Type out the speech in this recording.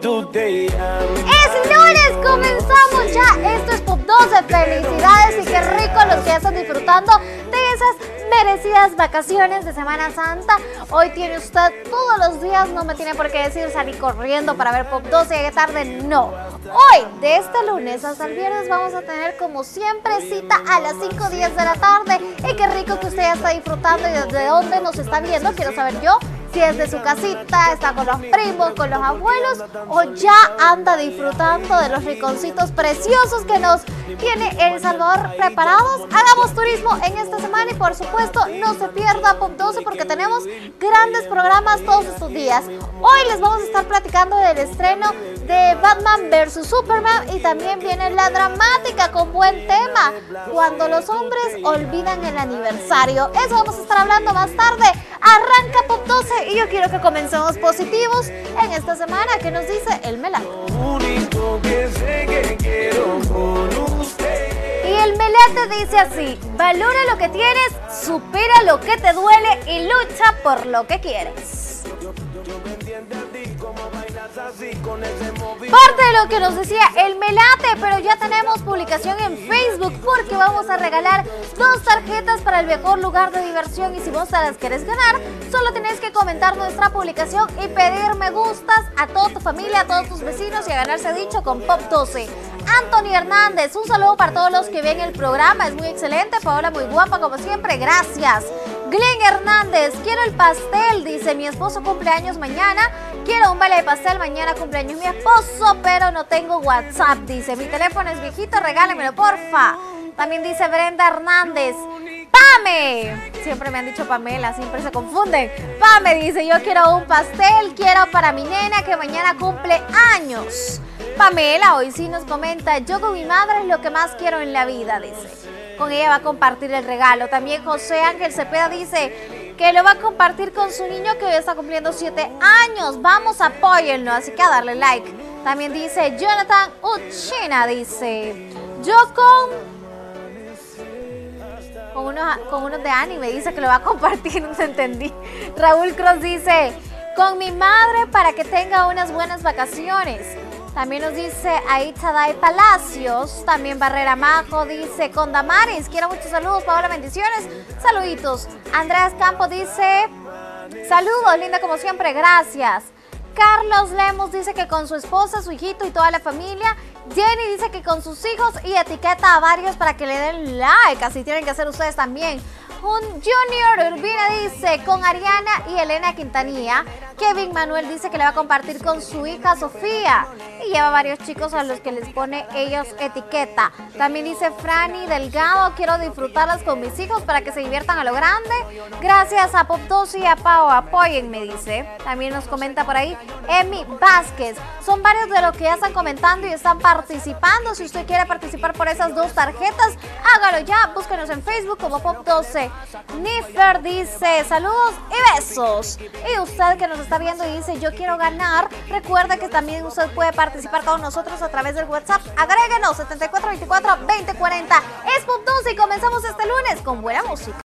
Es lunes, comenzamos ya. Esto es Pop 12. Felicidades y qué rico los que están disfrutando de esas merecidas vacaciones de Semana Santa. Hoy tiene usted todos los días, no me tiene por qué decir salir corriendo para ver Pop 12 de tarde, no. Hoy, de este lunes hasta el viernes, vamos a tener como siempre cita a las 5 días de la tarde. Y qué rico que usted ya está disfrutando y desde dónde nos está viendo, quiero saber yo si es de su casita, está con los primos, con los abuelos o ya anda disfrutando de los riconcitos preciosos que nos tiene El Salvador preparados. Hagamos turismo en esta semana y por supuesto no se pierda Pop 12 porque tenemos grandes programas todos estos días. Hoy les vamos a estar platicando del estreno de Batman vs Superman y también viene la dramática con buen tema, cuando los hombres olvidan el aniversario. Eso vamos a estar hablando más tarde. Arranca Pop 12 y yo quiero que comencemos positivos en esta semana. que nos dice el Melate? Y el Melate dice así, valora lo que tienes, supera lo que te duele y lucha por lo que quieres. Parte de lo que nos decía el Melate, pero ya tenemos publicación en Facebook porque vamos a regalar dos tarjetas para el mejor lugar de diversión y si vos las quieres ganar, solo tenés que comentar nuestra publicación y pedir me gustas a toda tu familia, a todos tus vecinos y a ganarse dicho con Pop 12. Anthony Hernández, un saludo para todos los que ven el programa, es muy excelente, Paola muy guapa como siempre, gracias. Glenn Hernández, quiero el pastel, dice mi esposo cumpleaños mañana, quiero un vale de pastel, mañana cumpleaños mi esposo, pero no tengo WhatsApp, dice, mi teléfono es viejito, regálemelo porfa. También dice Brenda Hernández, Pame, siempre me han dicho Pamela, siempre se confunden. Pame dice, yo quiero un pastel, quiero para mi nena que mañana cumple años. Pamela hoy sí nos comenta, yo con mi madre es lo que más quiero en la vida, dice con ella va a compartir el regalo. También José Ángel Cepeda dice que lo va a compartir con su niño que hoy está cumpliendo 7 años. Vamos, apóyenlo, así que a darle like. También dice Jonathan Uchina, dice, yo con... Con unos, con unos de anime, dice que lo va a compartir, no entendí. Raúl Cross dice, con mi madre para que tenga unas buenas vacaciones. También nos dice Aitzadai Palacios, también Barrera Majo dice con Damaris, quiero muchos saludos, Paola, bendiciones, saluditos. Andrés Campo dice, saludos, linda como siempre, gracias. Carlos Lemos dice que con su esposa, su hijito y toda la familia. Jenny dice que con sus hijos y etiqueta a varios para que le den like, así tienen que hacer ustedes también. Un Junior Urbina dice con Ariana y Elena Quintanilla. Kevin Manuel dice que le va a compartir con su hija Sofía y lleva varios chicos a los que les pone ellos etiqueta. También dice Franny Delgado, quiero disfrutarlas con mis hijos para que se diviertan a lo grande. Gracias a Pop 2 y a Pau, apóyenme, dice. También nos comenta por ahí Emi Vázquez. Son varios de los que ya están comentando y están participando. Si usted quiere participar por esas dos tarjetas, hágalo ya. Búsquenos en Facebook como Pop 12. Nifer dice saludos y besos. Y usted que nos está viendo y dice yo quiero ganar, recuerda que también usted puede participar con nosotros a través del WhatsApp. Agréguenos 7424 2040. Es Pop 12 y comenzamos este lunes con buena música.